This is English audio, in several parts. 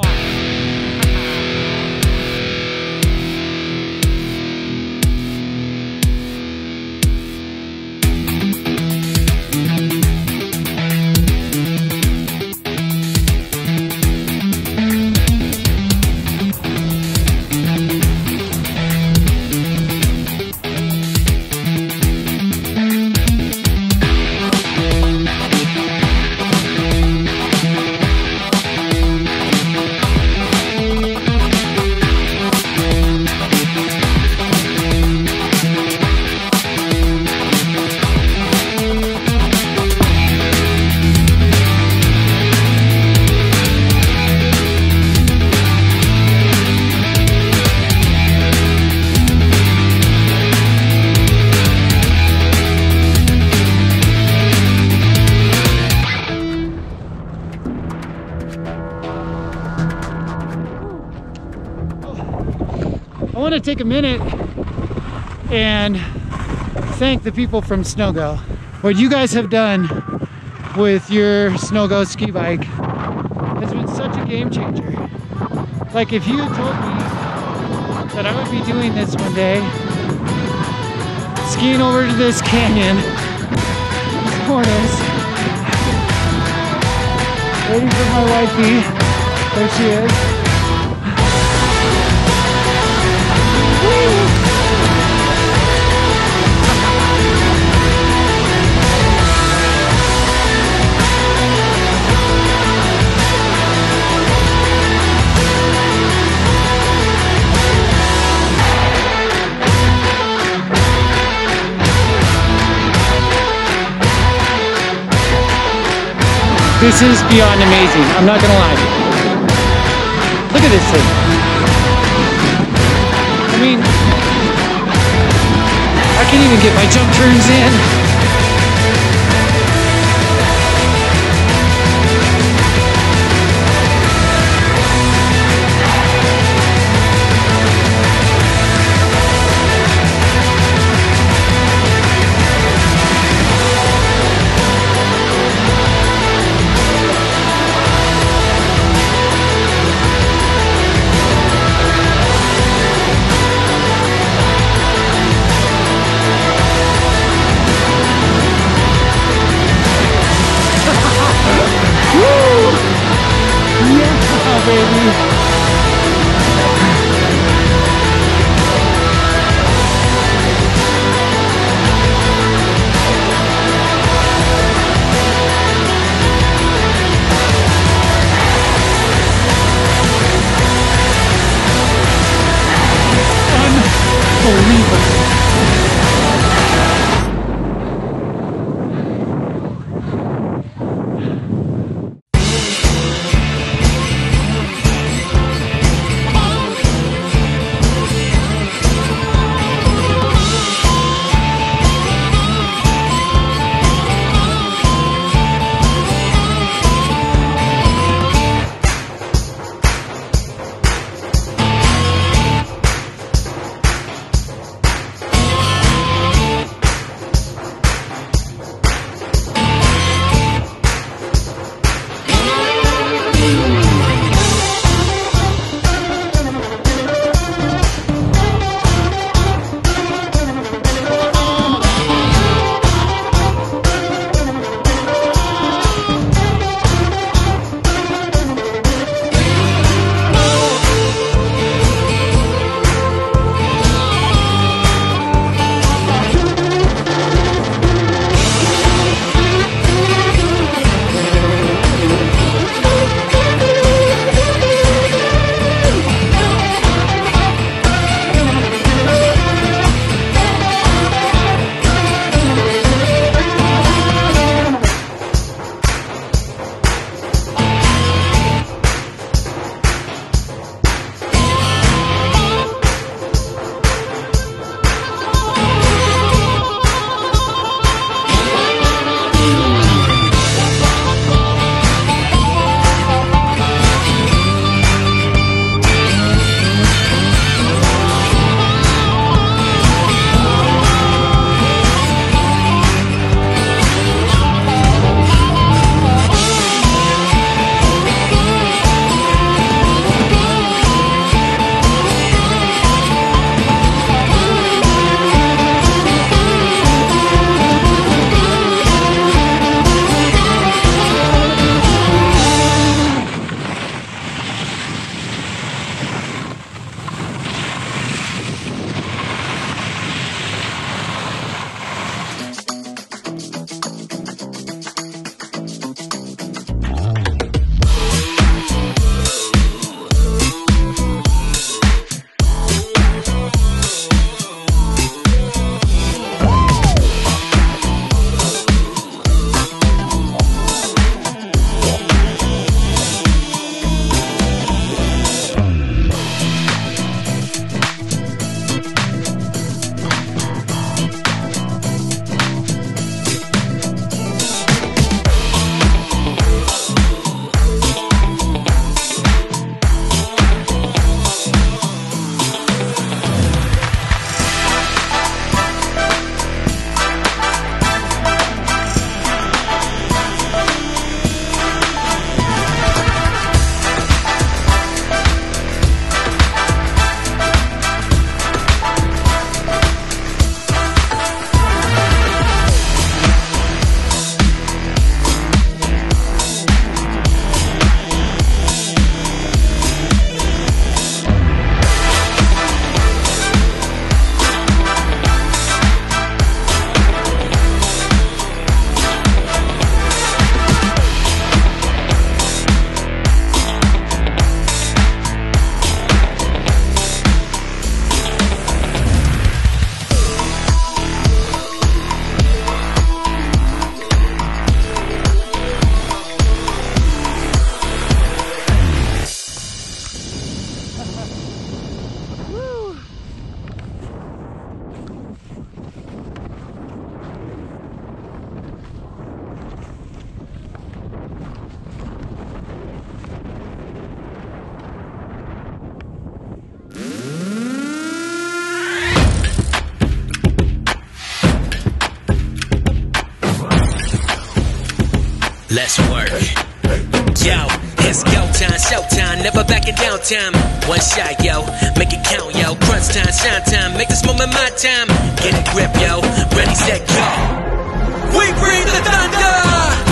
I want to take a minute and thank the people from Sno-Go. What you guys have done with your Sno-Go ski bike has been such a game changer. Like if you had told me that I would be doing this one day, skiing over to this canyon, these corners, waiting for my wifey, there she is. This is beyond amazing. I'm not gonna lie. Look at this thing. I mean, I can't even get my jump turns in. Let's work. Yo, it's go time, show time, never backing down time. One shot, yo, make it count, yo. Crunch time, shine time, make this moment my time. Get a grip, yo. Ready, set, go. We bring the thunder.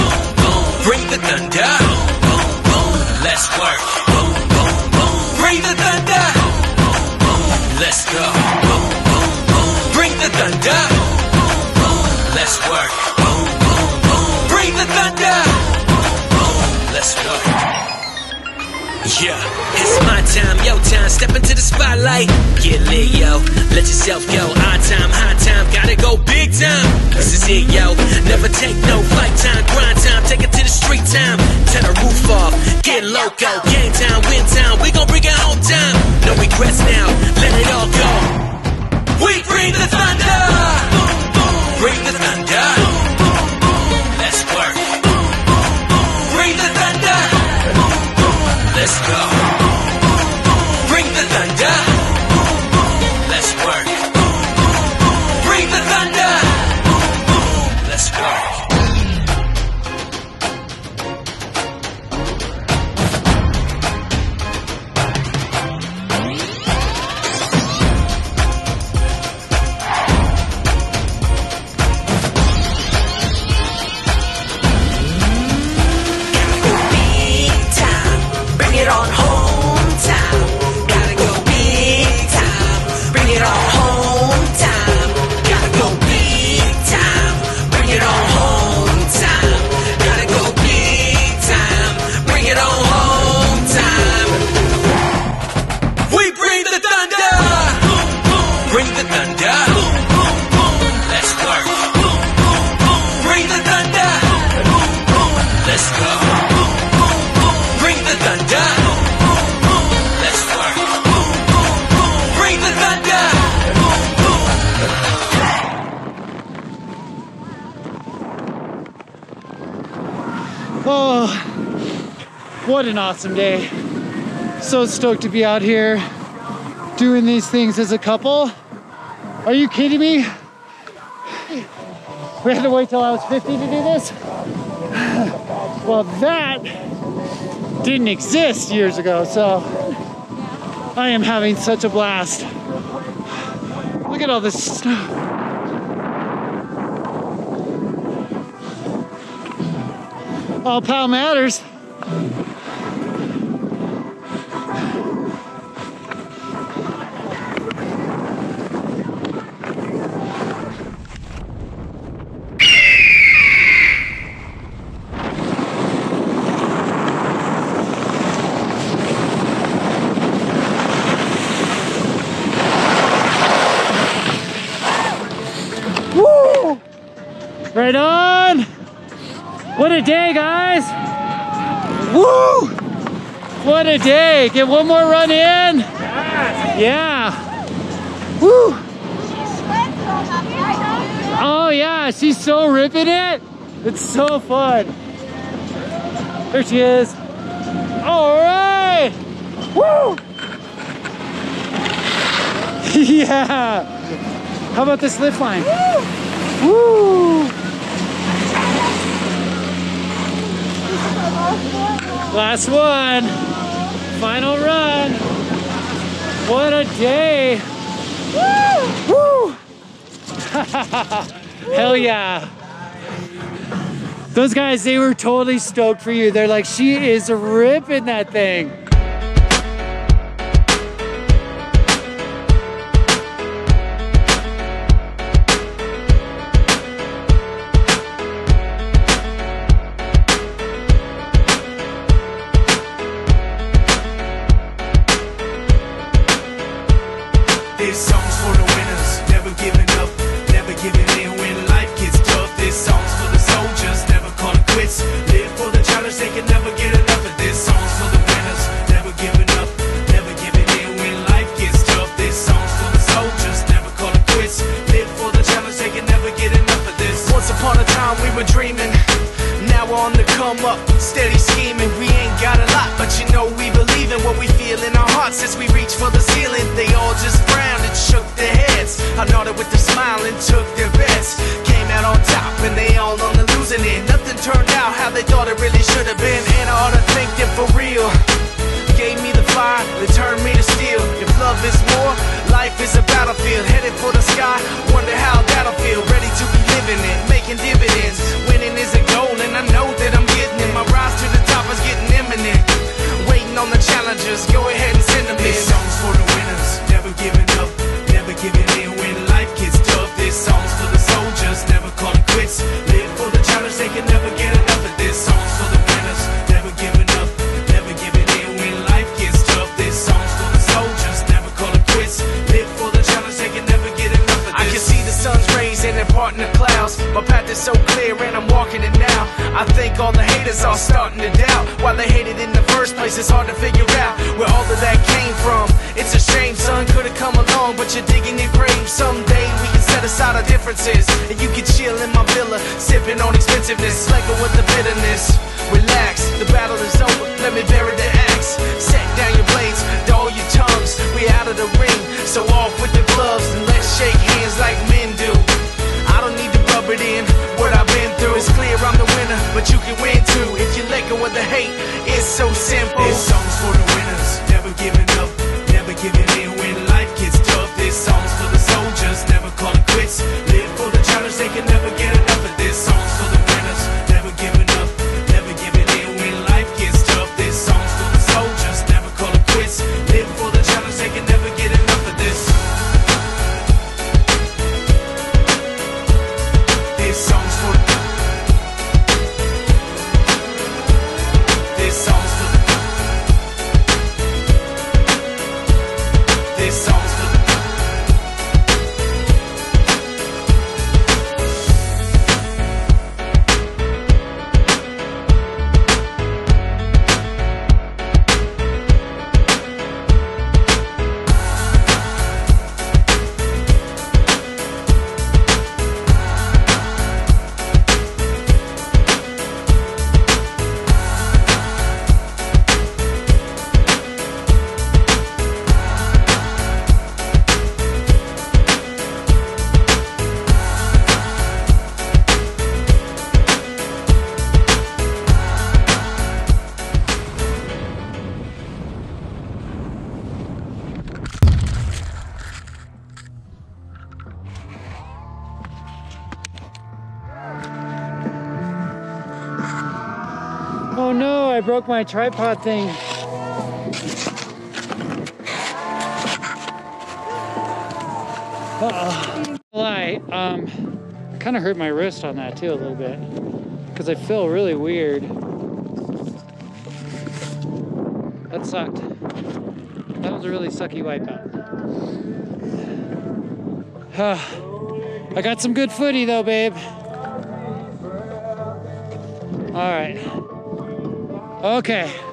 Boom, boom. Bring the thunder. Boom, boom, boom. Let's work. Boom, boom, boom. Bring the thunder. Boom, boom, boom. Let's go. Boom, boom, boom. Bring the thunder. Boom, boom, boom. Let's work. Let's. Yeah, it's my time, yo time. Step into the spotlight. Get lit, yo. Let yourself go. High time, high time. Gotta go big time. This is it, yo. Never take no fight time. Grind time. Take it to the street time. Turn the roof off. Get loco. Game time, win time. We gon' bring it home time. No regrets now. Let it all go. We bring the thunder. What an awesome day. So stoked to be out here doing these things as a couple. Are you kidding me? We had to wait till I was 50 to do this? Well, that didn't exist years ago, so I am having such a blast. Look at all this snow. All pow matters. What a day, guys! Woo! What a day! Get one more run in. Yeah. Woo! Oh yeah, she's so ripping it. It's so fun. There she is. All right. Woo! yeah. How about this lift line? Woo! Last one. Final run. What a day. Woo! Woo! Hell yeah. Those guys, they were totally stoked for you. They're like, she is ripping that thing. I Arnaldo with a smile and took their bets. Came out on top and they all on the losing end. Nothing turned out how they thought it really should have been. And I ought to thank them for real. Gave me the fire that turned me to steel. If love is war, life is a battlefield. Headed for the sky, wonder how that'll feel. Ready to be living it, making dividends. Winning is a goal and I know that I'm getting it. My rise to the top is getting imminent. Waiting on the challengers, go ahead and send them in. Along, but you're digging your grave. Someday we can set aside our differences, and you can chill in my villa, sipping on expensiveness, like with the bitterness. Relax, the battle is over, let me bury the axe. Set down your blades, dull your tongues, we out of the ring, so off with the gloves, and let's shake hands like men do. I don't need to rub it in. What I've been through is clear. I'm the winner, but you can win too if you let go of the hate. It's so simple. This song's for the winners, broke my tripod thing. Uh-oh. Um, kind of hurt my wrist on that too a little bit because I feel really weird. That sucked. That was a really sucky wipeout. I got some good footy though, babe. All right. Okay.